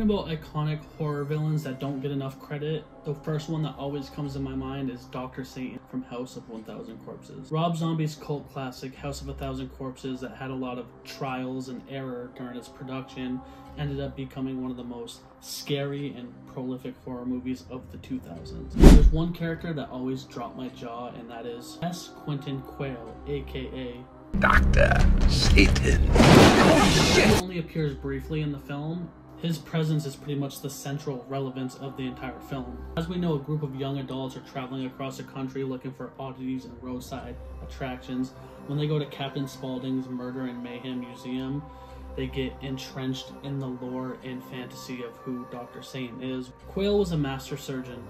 Talking about iconic horror villains that don't get enough credit, the first one that always comes to my mind is Dr. Satan from House of 1000 Corpses. Rob Zombie's cult classic House of a Thousand Corpses that had a lot of trials and error during its production ended up becoming one of the most scary and prolific horror movies of the 2000s. There's one character that always dropped my jaw and that is S. Quentin Quayle, aka Dr. Satan. He only appears briefly in the film. His presence is pretty much the central relevance of the entire film. As we know, a group of young adults are traveling across the country looking for oddities and roadside attractions. When they go to Captain Spaulding's Murder and Mayhem Museum, they get entrenched in the lore and fantasy of who Dr. Satan is. Quayle was a master surgeon,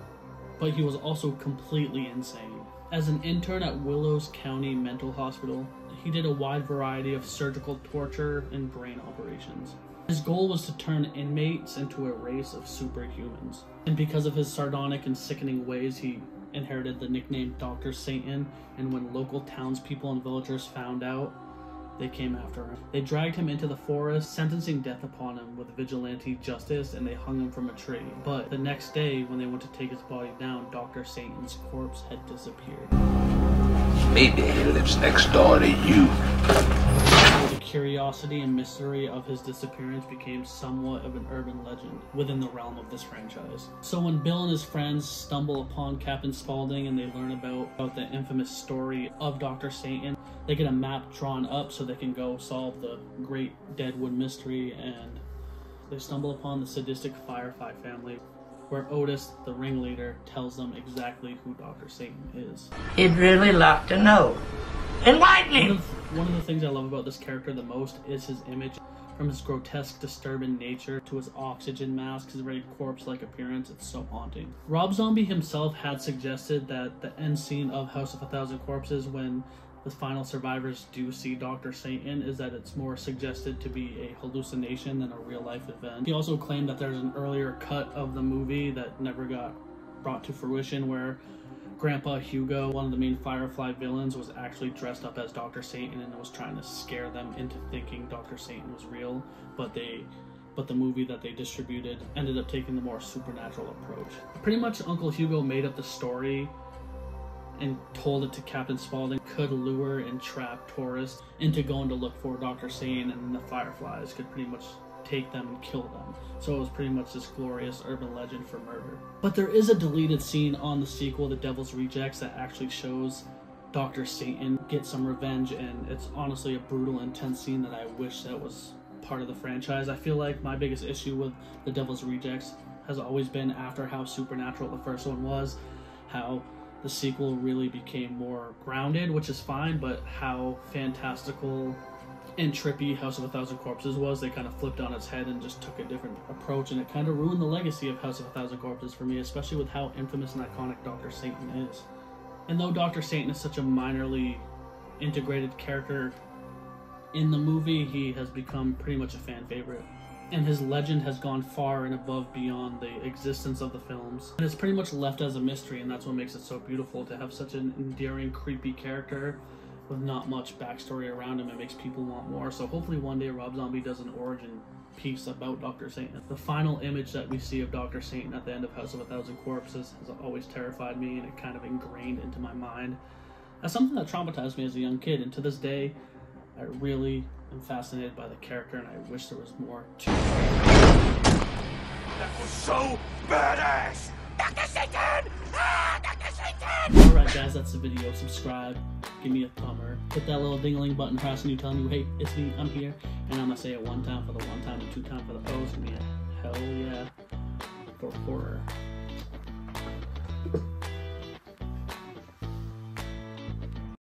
but he was also completely insane. As an intern at Willows County Mental Hospital, he did a wide variety of surgical torture and brain operations. His goal was to turn inmates into a race of superhumans. And because of his sardonic and sickening ways, he inherited the nickname Dr. Satan, and when local townspeople and villagers found out, they came after him. They dragged him into the forest, sentencing death upon him with vigilante justice, and they hung him from a tree. But the next day, when they went to take his body down, Dr. Satan's corpse had disappeared. Maybe he lives next door to you. The curiosity and mystery of his disappearance became somewhat of an urban legend within the realm of this franchise. So when Bill and his friends stumble upon Captain Spaulding and they learn about, about the infamous story of Dr. Satan, they get a map drawn up so they can go solve the great Deadwood mystery and they stumble upon the sadistic Firefly family where Otis, the ringleader, tells them exactly who Dr. Satan is. He'd really like to know. Enlighten One him! of, one of the things I love about this character the most is his image. From his grotesque, disturbing nature to his oxygen mask, his very corpse-like appearance, it's so haunting. Rob Zombie himself had suggested that the end scene of House of a Thousand Corpses, when the final survivors do see Dr. Satan, is that it's more suggested to be a hallucination than a real-life event. He also claimed that there's an earlier cut of the movie that never got brought to fruition where Grandpa Hugo, one of the main Firefly villains, was actually dressed up as Dr. Satan and was trying to scare them into thinking Dr. Satan was real, but they but the movie that they distributed ended up taking the more supernatural approach. Pretty much Uncle Hugo made up the story and told it to Captain Spaulding could lure and trap tourists into going to look for Dr. Satan and the Fireflies could pretty much take them and kill them. So it was pretty much this glorious urban legend for murder. But there is a deleted scene on the sequel, The Devil's Rejects, that actually shows Dr. Satan get some revenge, and it's honestly a brutal, intense scene that I wish that was part of the franchise. I feel like my biggest issue with The Devil's Rejects has always been after how supernatural the first one was, how the sequel really became more grounded, which is fine, but how fantastical and trippy House of a Thousand Corpses was, they kind of flipped on its head and just took a different approach, and it kind of ruined the legacy of House of a Thousand Corpses for me, especially with how infamous and iconic Dr. Satan is. And though Dr. Satan is such a minorly integrated character in the movie, he has become pretty much a fan favorite. And his legend has gone far and above beyond the existence of the films. And it's pretty much left as a mystery, and that's what makes it so beautiful to have such an endearing, creepy character with not much backstory around him. It makes people want more. So hopefully one day Rob Zombie does an origin piece about Dr. Satan. The final image that we see of Dr. Satan at the end of House of a Thousand Corpses has always terrified me and it kind of ingrained into my mind as something that traumatized me as a young kid. And to this day, I really am fascinated by the character and I wish there was more to it. That was so badass! Dr. Satan! Ah, Dr. Satan! Alright guys, that's the video. Subscribe, give me a thumber, hit that little ding-a-ling button pressing you telling you, hey, it's me, I'm here. And I'm gonna say it one time for the one time and two time for the O's. Give me a hell yeah for horror.